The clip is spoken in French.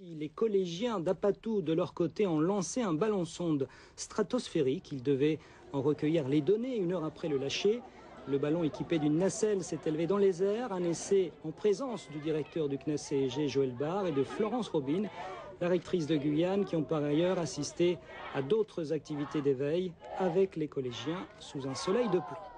Les collégiens d'Apatou, de leur côté, ont lancé un ballon-sonde stratosphérique. Ils devaient en recueillir les données une heure après le lâcher. Le ballon équipé d'une nacelle s'est élevé dans les airs. Un essai en présence du directeur du CNACEG, Joël Barr, et de Florence Robin, la rectrice de Guyane, qui ont par ailleurs assisté à d'autres activités d'éveil avec les collégiens sous un soleil de plomb.